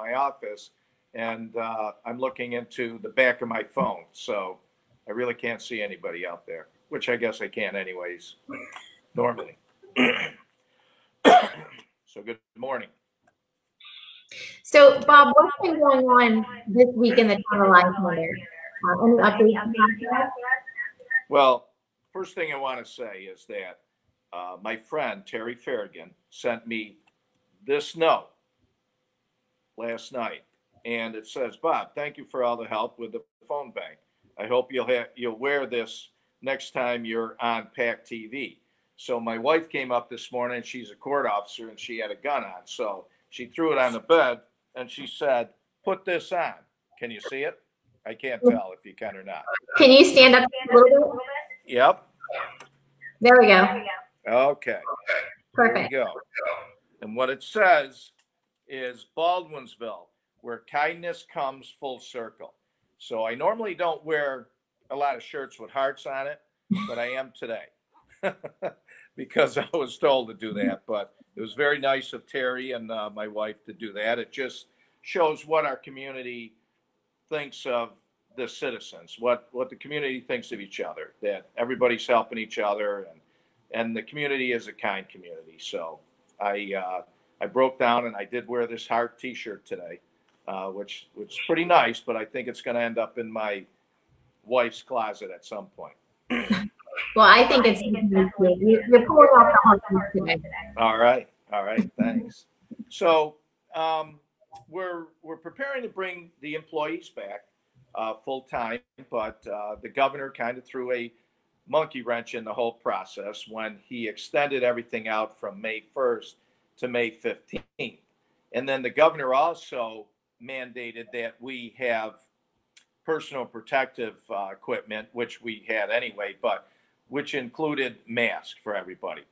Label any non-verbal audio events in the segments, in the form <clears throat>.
my office, and uh, I'm looking into the back of my phone, so I really can't see anybody out there, which I guess I can anyways, normally. so good morning. So, Bob, what's been going on this week in the town of Lysander? Uh, any updates? Well, first thing I want to say is that uh, my friend Terry Farragon sent me this note last night, and it says, "Bob, thank you for all the help with the phone bank. I hope you'll have you'll wear this next time you're on PAC TV." So my wife came up this morning. She's a court officer, and she had a gun on. So she threw it on the bed, and she said, "Put this on." Can you see it? I can't tell if you can or not. Can you stand up a little bit? Yep. There we go. Okay. There we Perfect. go. And what it says is Baldwinsville, where kindness comes full circle. So I normally don't wear a lot of shirts with hearts on it, but I am today <laughs> because I was told to do that. But it was very nice of Terry and uh, my wife to do that. It just shows what our community thinks of the citizens, what what the community thinks of each other, that everybody's helping each other, and and the community is a kind community. So I uh, I broke down and I did wear this heart T-shirt today, uh, which which is pretty nice, but I think it's going to end up in my wife's closet at some point. <laughs> Well, I think it's you- you're pulling off the hard today. All right, all right, thanks. So um, we're we're preparing to bring the employees back uh, full time, but uh, the governor kind of threw a monkey wrench in the whole process when he extended everything out from May 1st to May 15th, and then the governor also mandated that we have personal protective uh, equipment, which we had anyway, but which included masks for everybody.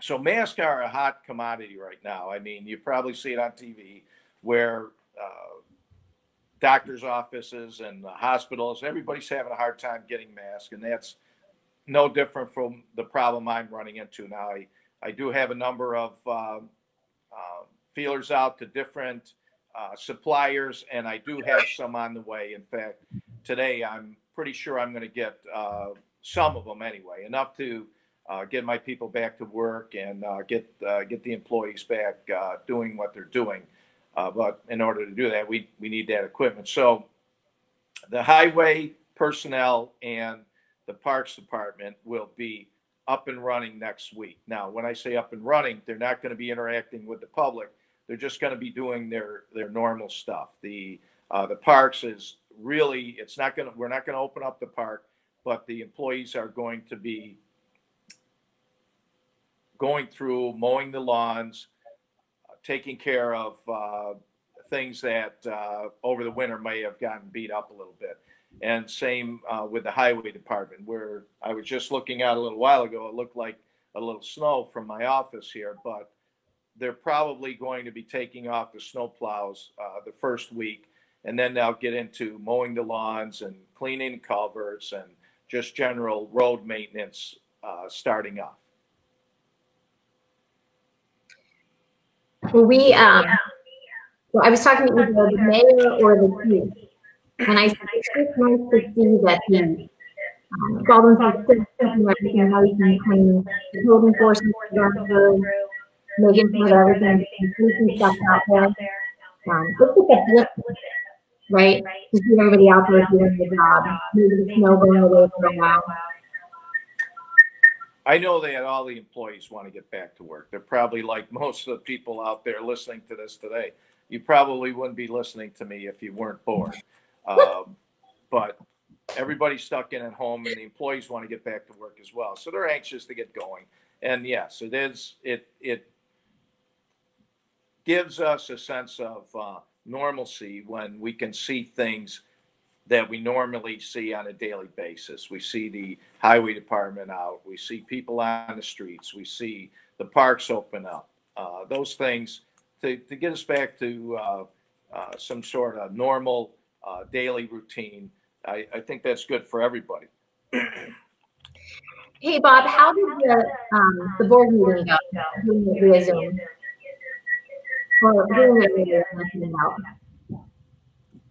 So masks are a hot commodity right now. I mean, you probably see it on TV where uh, doctors' offices and hospitals, everybody's having a hard time getting masks, and that's no different from the problem I'm running into now. I, I do have a number of uh, uh, feelers out to different uh, suppliers, and I do have some on the way. In fact, today I'm pretty sure I'm going to get uh, some of them anyway, enough to uh, get my people back to work and uh, get get the employees back doing what they're doing. But in order to do that, we we need that equipment. So the highway personnel and the parks department will be up and running next week. Now, when I say up and running, they're not going to be interacting with the public. They're just going to be doing their their normal stuff. The uh, the parks is really it's not going to we're not going to open up the park, but the employees are going to be going through mowing the lawns, uh, taking care of uh, things that uh, over the winter may have gotten beat up a little bit. And same uh, with the highway department, where I was just looking out a little while ago. It looked like a little snow from my office here, but they're probably going to be taking off the snow plows uh, the first week, and then they'll get into mowing the lawns and cleaning culverts and just general road maintenance uh, starting off. Well, we, um, well, I was talking to either the mayor or the chief, and I said, it's just nice to see that the, um, Baldwin's thinking everything nice and clean, the code enforcement is going through, making sure that everything, increasing stuff out there. Um, just a blip, right? To see everybody out there doing the job, maybe the snow going away for a while. I know that all the employees want to get back to work. They're probably like most of the people out there listening to this today. You probably wouldn't be listening to me if you weren't bored. Um, but everybody's stuck in at home, and the employees want to get back to work as well. So they're anxious to get going. And yes, it is. It it gives us a sense of uh, normalcy when we can see things that we normally see on a daily basis. We see the highway department out. We see people on the streets. We see the parks open up. Uh, those things to, to get us back to uh, uh, some sort of normal uh, daily routine. I, I think that's good for everybody. <clears throat> Hey, Bob, how did the, um, the board meeting go? Doing it via Zoom? or doing it earlier than I found out.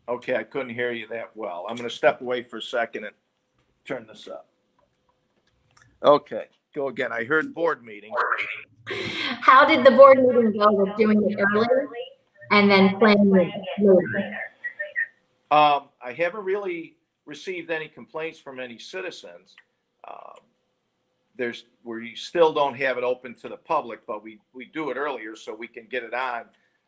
Okay, I couldn't hear you that well. I'm going to step away for a second and turn this up. Okay, go again. I heard board meeting. How did the board meeting go with doing it early and then planning it later? Um, I haven't really received any complaints from any citizens. Um, There's, we still don't have it open to the public, but we, we do it earlier so we can get it on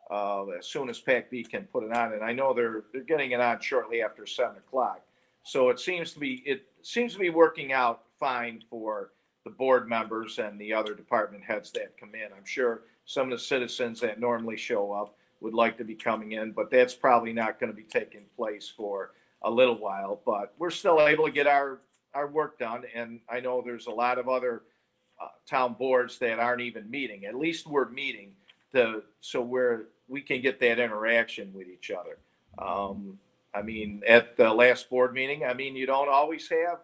uh, as soon as PAC-B can put it on. And I know they're, they're getting it on shortly after seven o'clock. So it seems to be, it seems to be working out fine for the board members and the other department heads that come in. I'm sure some of the citizens that normally show up would like to be coming in, but that's probably not going to be taking place for a little while. But we're still able to get our, our work done. And I know there's a lot of other uh, town boards that aren't even meeting. At least we're meeting to, so we're, we can get that interaction with each other. Um, I mean, at the last board meeting, I mean, you don't always have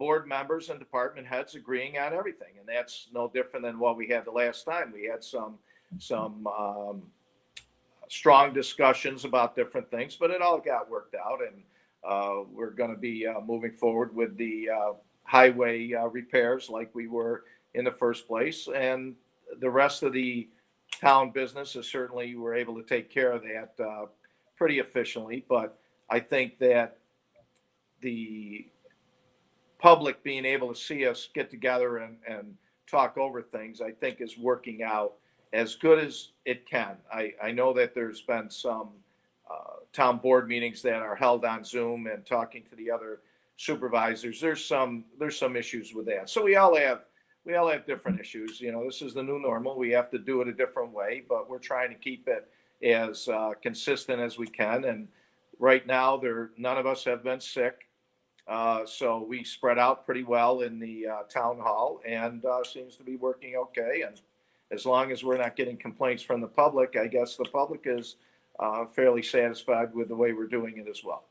board members and department heads agreeing on everything. And that's no different than what we had the last time. We had some, some, um, strong discussions about different things, but it all got worked out and, uh, we're gonna be, uh, moving forward with the, uh, highway, uh, repairs like we were in the first place. And the rest of the town business is certainly, we're able to take care of that, uh, pretty efficiently. But I think that the public being able to see us get together and, and talk over things, I think is working out as good as it can. I, I know that there's been some uh, town board meetings that are held on Zoom and talking to the other supervisors. There's some, there's some issues with that. So we all have, we all have different issues. You know, this is the new normal. We have to do it a different way, but we're trying to keep it as uh, consistent as we can. And right now, there, none of us have been sick. Uh, so we spread out pretty well in the uh, town hall and uh, seems to be working okay. And as long as we're not getting complaints from the public, I guess the public is uh, fairly satisfied with the way we're doing it as well.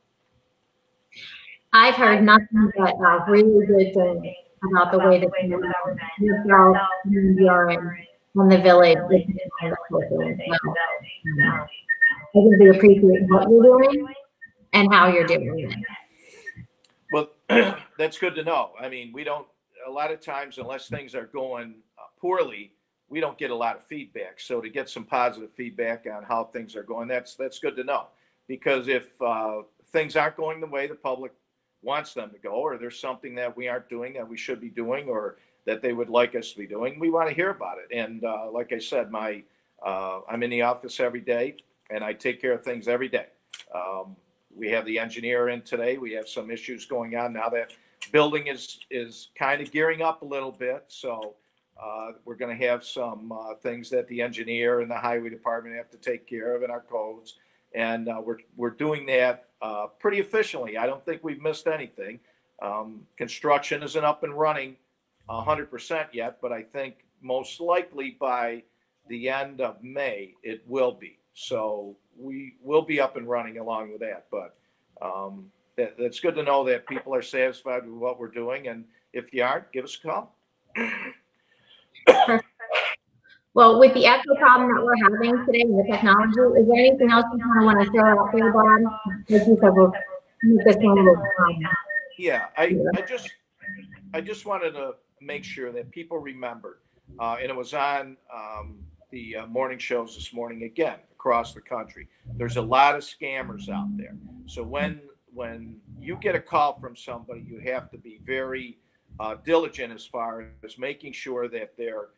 I've heard nothing but uh, really good things about the way that you yourself and your and the village. is doing. So, I think we appreciate what you're doing and how you're doing it. Well, <clears throat> that's good to know. I mean, we don't, a lot of times, unless things are going uh, poorly, we don't get a lot of feedback. So to get some positive feedback on how things are going, that's, that's good to know. Because if uh, things aren't going the way the public wants them to go, or there's something that we aren't doing that we should be doing, or that they would like us to be doing, we want to hear about it. And uh, like I said, my, uh, I'm in the office every day and I take care of things every day. Um, we have the engineer in today. We have some issues going on now that building is, is kind of gearing up a little bit. So uh, we're going to have some uh, things that the engineer and the highway department have to take care of in our codes. And uh, we're, we're doing that uh, pretty efficiently. I don't think we've missed anything. Um, construction isn't up and running 100% yet, but I think most likely by the end of May, it will be. So we will be up and running along with that. But um, that, that's good to know that people are satisfied with what we're doing. And if you aren't, give us a call. <clears throat> Well, with the echo problem that we're having today with technology, is there anything else you kind of want to throw out there, Bob? Like you said, we'll make this one with, Yeah, I, I just, I just wanted to make sure that people remembered. Uh, and it was on, um, the uh, morning shows this morning again across the country. There's a lot of scammers out there. So when, when you get a call from somebody, you have to be very, uh, diligent as far as making sure that they're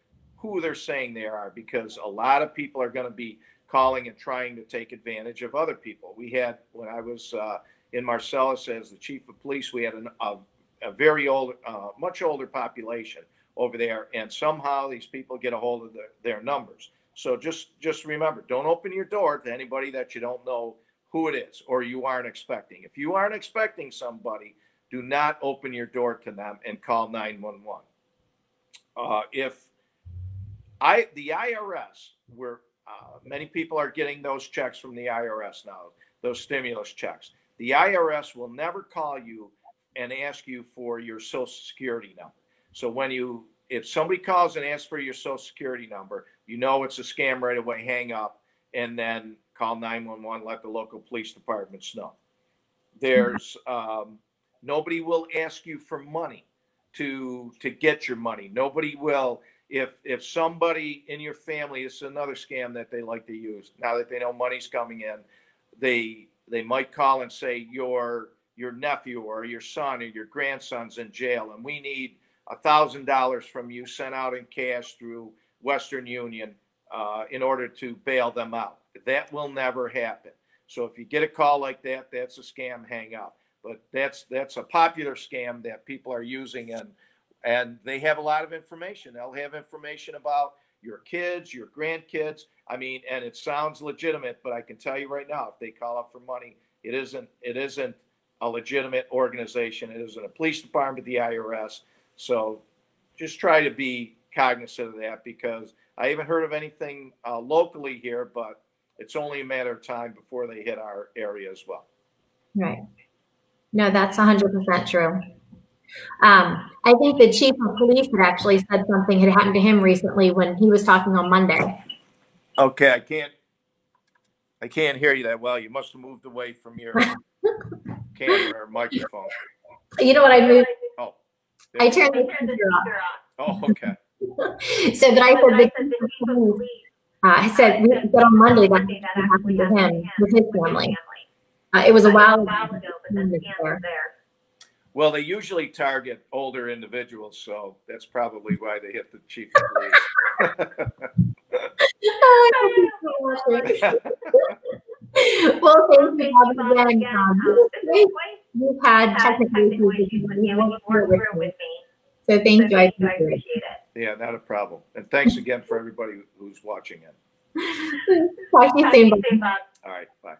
who they're saying they are, because a lot of people are going to be calling and trying to take advantage of other people. We had when I was uh, in Marcellus as the chief of police, we had an, a, a very old, uh, much older population over there, and somehow these people get a hold of the, their numbers. So just just remember, don't open your door to anybody that you don't know who it is or you aren't expecting. If you aren't expecting somebody, do not open your door to them and call 911. Uh, if I, the IRS, where uh, many people are getting those checks from the IRS now, those stimulus checks. The IRS will never call you and ask you for your social security number. So when you, if somebody calls and asks for your social security number, you know it's a scam right away, hang up and then call 911, let the local police departments know. There's, um, nobody will ask you for money to, to get your money. Nobody will, if, if somebody in your family, it's another scam that they like to use. Now that they know money's coming in, they, they might call and say, your, your nephew or your son or your grandson's in jail and we need a thousand dollars from you sent out in cash through Western Union uh, in order to bail them out. That will never happen. So if you get a call like that, that's a scam. Hang up. But that's that's a popular scam that people are using, and and they have a lot of information. They'll have information about your kids, your grandkids. I mean, and it sounds legitimate, but I can tell you right now, if they call up for money, it isn't it isn't a legitimate organization. It isn't a police department, the IRS. So just try to be cognizant of that because I haven't heard of anything uh, locally here, but it's only a matter of time before they hit our area as well. Right. No, that's 100% true. Um, I think the chief of police had actually said something had happened to him recently when he was talking on Monday. Okay, I can't. I can't hear you that well. You must have moved away from your <laughs> camera or microphone. You know what I moved? Oh, I turned the computer oh, okay. <laughs> So, but I said the chief of police uh, I said we said on Monday that happened to him with his family. Uh, it was a while ago. but the there. Well, they usually target older individuals, so that's probably why they hit the chief of police. Thank you so much. well, thank you, Bob, again. Um, this is great. We've had technical issues with you, but you with me. So thank you. I appreciate it. yeah, not a problem. And thanks again for everybody who's watching it. Talk to you soon. Bob. All right, bye.